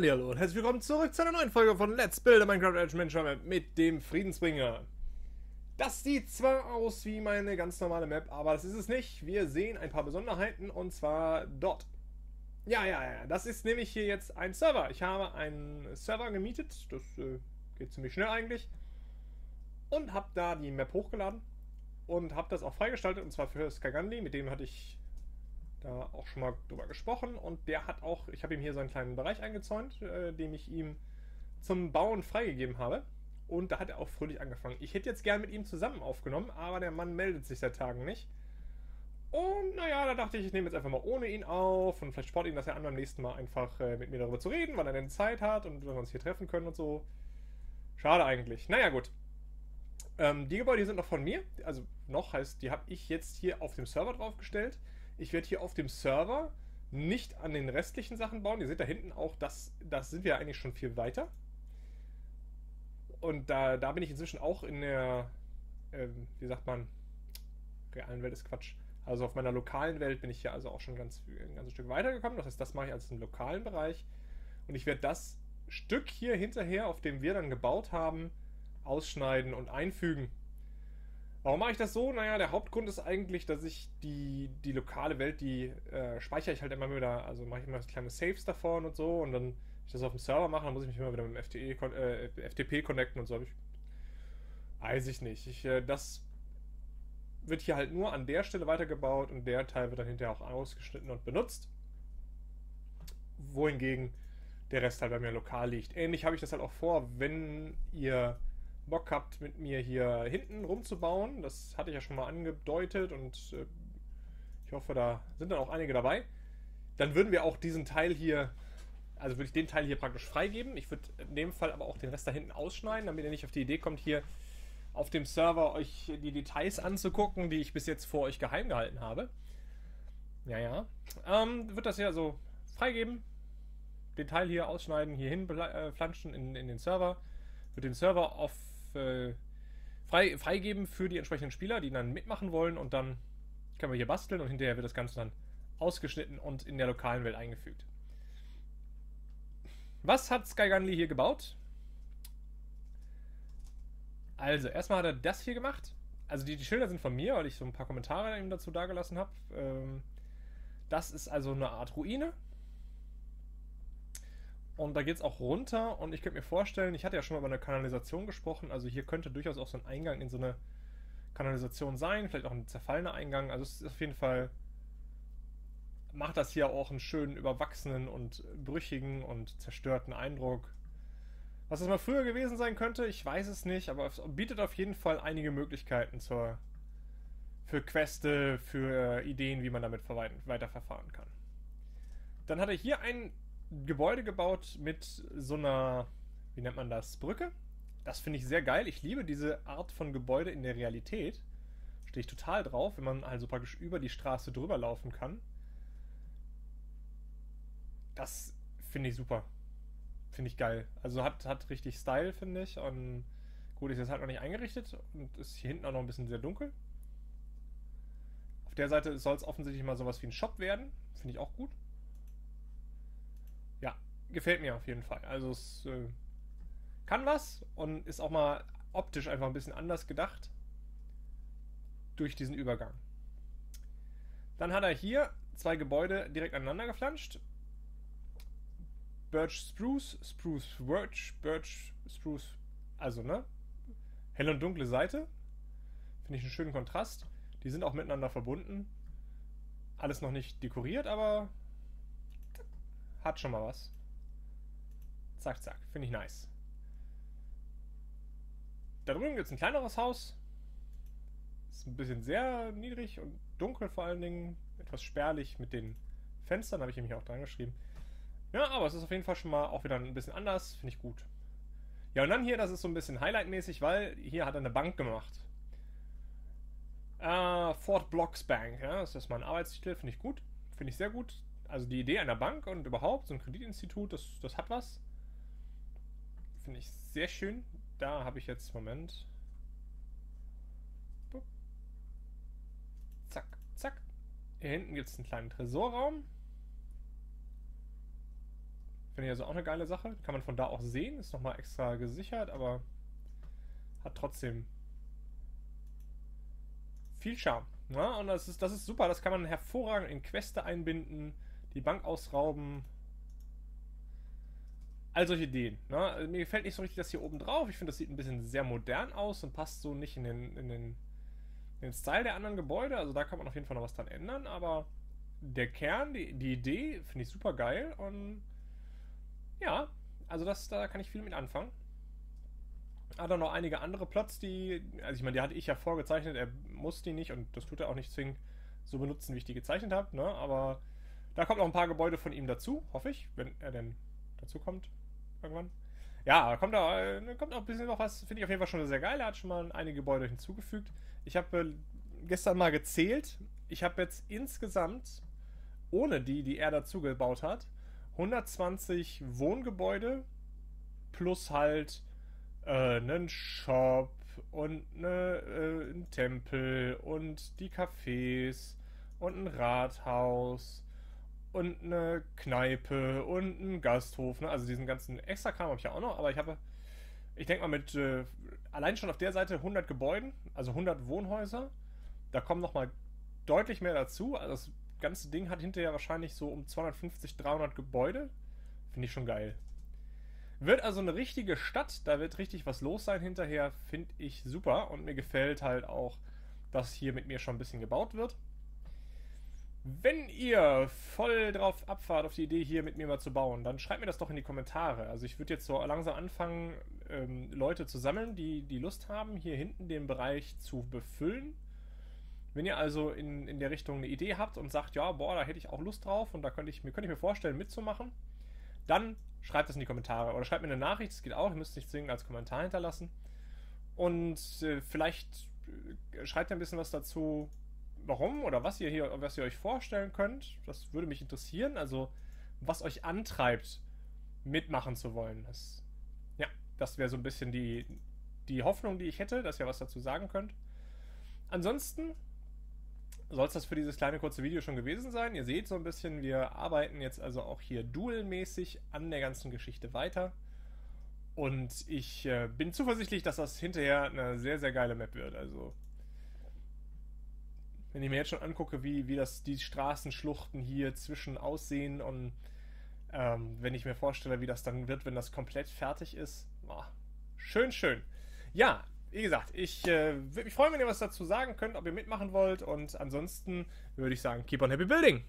Hallihallo und herzlich willkommen zurück zu einer neuen Folge von Let's Build a Minecraft Adventure Map mit dem Friedensbringer. Das sieht zwar aus wie meine ganz normale Map, aber das ist es nicht. Wir sehen ein paar Besonderheiten und zwar dort. Ja, ja, ja, das ist nämlich hier jetzt ein Server. Ich habe einen Server gemietet, das äh, geht ziemlich schnell eigentlich. Und habe da die Map hochgeladen und habe das auch freigestaltet und zwar für Skagandi, mit dem hatte ich da auch schon mal drüber gesprochen und der hat auch, ich habe ihm hier so einen kleinen Bereich eingezäunt, äh, den ich ihm zum Bauen freigegeben habe. Und da hat er auch fröhlich angefangen. Ich hätte jetzt gern mit ihm zusammen aufgenommen, aber der Mann meldet sich seit Tagen nicht. Und naja, da dachte ich, ich nehme jetzt einfach mal ohne ihn auf und vielleicht sport ihn das ja an, beim nächsten Mal einfach äh, mit mir darüber zu reden, weil er denn Zeit hat und wir uns hier treffen können und so. Schade eigentlich. Naja, gut. Ähm, die Gebäude sind noch von mir. Also noch heißt, die habe ich jetzt hier auf dem Server draufgestellt. Ich werde hier auf dem Server nicht an den restlichen Sachen bauen. Ihr seht da hinten auch, das, das sind wir eigentlich schon viel weiter. Und da, da bin ich inzwischen auch in der, ähm, wie sagt man, realen Welt ist Quatsch. Also auf meiner lokalen Welt bin ich hier also auch schon ganz, ein ganzes Stück weitergekommen. Das heißt, das mache ich als einen lokalen Bereich. Und ich werde das Stück hier hinterher, auf dem wir dann gebaut haben, ausschneiden und einfügen. Warum mache ich das so? Naja, der Hauptgrund ist eigentlich, dass ich die, die lokale Welt, die äh, speichere ich halt immer wieder, also mache ich immer kleine Saves davon und so und dann, ich das auf dem Server mache, dann muss ich mich immer wieder mit dem FTE, äh, FTP connecten und so. Ich, weiß ich nicht. Ich, äh, das wird hier halt nur an der Stelle weitergebaut und der Teil wird dann hinterher auch ausgeschnitten und benutzt. Wohingegen der Rest halt bei mir lokal liegt. Ähnlich habe ich das halt auch vor, wenn ihr Bock habt, mit mir hier hinten rumzubauen. Das hatte ich ja schon mal angedeutet und äh, ich hoffe, da sind dann auch einige dabei. Dann würden wir auch diesen Teil hier, also würde ich den Teil hier praktisch freigeben. Ich würde in dem Fall aber auch den Rest da hinten ausschneiden, damit ihr nicht auf die Idee kommt, hier auf dem Server euch die Details anzugucken, die ich bis jetzt vor euch geheim gehalten habe. Ja, ja. Ähm, wird das hier also freigeben. Den Teil hier ausschneiden, hier hin äh, flanschen in, in den Server. Wird den Server auf äh, frei, freigeben für die entsprechenden Spieler, die dann mitmachen wollen und dann können wir hier basteln und hinterher wird das Ganze dann ausgeschnitten und in der lokalen Welt eingefügt. Was hat Sky Gunley hier gebaut? Also, erstmal hat er das hier gemacht. Also, die, die Schilder sind von mir, weil ich so ein paar Kommentare eben dazu dagelassen habe. Ähm, das ist also eine Art Ruine. Und da geht es auch runter und ich könnte mir vorstellen, ich hatte ja schon mal über eine Kanalisation gesprochen, also hier könnte durchaus auch so ein Eingang in so eine Kanalisation sein, vielleicht auch ein zerfallener Eingang. Also es ist auf jeden Fall, macht das hier auch einen schönen, überwachsenen und brüchigen und zerstörten Eindruck. Was das mal früher gewesen sein könnte, ich weiß es nicht, aber es bietet auf jeden Fall einige Möglichkeiten zur, für Queste, für Ideen, wie man damit weiterverfahren kann. Dann hat er hier einen Gebäude gebaut mit so einer, wie nennt man das, Brücke. Das finde ich sehr geil. Ich liebe diese Art von Gebäude in der Realität. Stehe ich total drauf, wenn man also praktisch über die Straße drüber laufen kann. Das finde ich super. Finde ich geil. Also hat, hat richtig Style, finde ich. Und gut, ist jetzt halt noch nicht eingerichtet und ist hier hinten auch noch ein bisschen sehr dunkel. Auf der Seite soll es offensichtlich mal sowas wie ein Shop werden. Finde ich auch gut gefällt mir auf jeden Fall. Also es äh, kann was und ist auch mal optisch einfach ein bisschen anders gedacht durch diesen Übergang. Dann hat er hier zwei Gebäude direkt aneinander geflanscht. Birch Spruce, Spruce Birch, Birch Spruce, also ne? Helle und dunkle Seite. Finde ich einen schönen Kontrast. Die sind auch miteinander verbunden. Alles noch nicht dekoriert, aber hat schon mal was. Zack, zack. Finde ich nice. Da drüben gibt es ein kleineres Haus. Ist ein bisschen sehr niedrig und dunkel vor allen Dingen. Etwas spärlich mit den Fenstern, habe ich nämlich auch dran geschrieben. Ja, aber es ist auf jeden Fall schon mal auch wieder ein bisschen anders. Finde ich gut. Ja, und dann hier, das ist so ein bisschen Highlight-mäßig, weil hier hat er eine Bank gemacht. Äh, Fort Blocks Bank, ja, das ist mein Arbeitstitel, finde ich gut. Finde ich sehr gut. Also die Idee einer Bank und überhaupt so ein Kreditinstitut, das, das hat was. Finde ich sehr schön. Da habe ich jetzt, Moment. Zack, zack. Hier hinten gibt es einen kleinen Tresorraum. Finde ich also auch eine geile Sache. Kann man von da auch sehen. Ist nochmal extra gesichert, aber hat trotzdem viel Charme. Ja, und das ist, das ist super. Das kann man hervorragend in Queste einbinden, die Bank ausrauben. All solche Ideen. Ne? Also mir gefällt nicht so richtig das hier oben drauf. Ich finde, das sieht ein bisschen sehr modern aus und passt so nicht in den, in den, in den Style der anderen Gebäude. Also da kann man auf jeden Fall noch was dran ändern. Aber der Kern, die, die Idee, finde ich super geil. Und ja, also das, da kann ich viel mit anfangen. Hat dann noch einige andere Plots, die, also ich meine, die hatte ich ja vorgezeichnet, er muss die nicht und das tut er auch nicht zwingend so benutzen, wie ich die gezeichnet habe, ne? Aber da kommt noch ein paar Gebäude von ihm dazu, hoffe ich, wenn er denn dazu kommt irgendwann. Ja, kommt da äh, kommt auch ein bisschen noch was, finde ich auf jeden Fall schon sehr geil. Er hat schon mal einige Gebäude hinzugefügt. Ich habe äh, gestern mal gezählt. Ich habe jetzt insgesamt, ohne die, die er dazu gebaut hat, 120 Wohngebäude plus halt äh, einen Shop und eine, äh, einen Tempel und die Cafés und ein Rathaus und eine Kneipe und ein Gasthof. Ne? Also diesen ganzen Extra-Kram habe ich ja auch noch, aber ich habe, ich denke mal mit äh, allein schon auf der Seite 100 Gebäuden, also 100 Wohnhäuser. Da kommen nochmal deutlich mehr dazu. Also das ganze Ding hat hinterher wahrscheinlich so um 250, 300 Gebäude. Finde ich schon geil. Wird also eine richtige Stadt, da wird richtig was los sein hinterher, finde ich super und mir gefällt halt auch, dass hier mit mir schon ein bisschen gebaut wird. Wenn ihr voll drauf abfahrt, auf die Idee hier mit mir mal zu bauen, dann schreibt mir das doch in die Kommentare. Also ich würde jetzt so langsam anfangen, ähm, Leute zu sammeln, die die Lust haben, hier hinten den Bereich zu befüllen. Wenn ihr also in, in der Richtung eine Idee habt und sagt, ja, boah, da hätte ich auch Lust drauf und da könnte ich, mir, ich mir vorstellen, mitzumachen, dann schreibt das in die Kommentare. Oder schreibt mir eine Nachricht, das geht auch, ihr müsst nicht zwingend als Kommentar hinterlassen. Und äh, vielleicht äh, schreibt ihr ein bisschen was dazu, warum oder was ihr hier, was ihr euch vorstellen könnt. Das würde mich interessieren. Also, was euch antreibt, mitmachen zu wollen. Das, ja, das wäre so ein bisschen die, die Hoffnung, die ich hätte, dass ihr was dazu sagen könnt. Ansonsten soll es das für dieses kleine kurze Video schon gewesen sein. Ihr seht so ein bisschen, wir arbeiten jetzt also auch hier duelmäßig an der ganzen Geschichte weiter. Und ich äh, bin zuversichtlich, dass das hinterher eine sehr, sehr geile Map wird. Also, wenn ich mir jetzt schon angucke, wie, wie das, die Straßenschluchten hier zwischen aussehen und ähm, wenn ich mir vorstelle, wie das dann wird, wenn das komplett fertig ist. Oh, schön, schön. Ja, wie gesagt, ich äh, würde mich freuen, wenn ihr was dazu sagen könnt, ob ihr mitmachen wollt. Und ansonsten würde ich sagen, keep on happy building.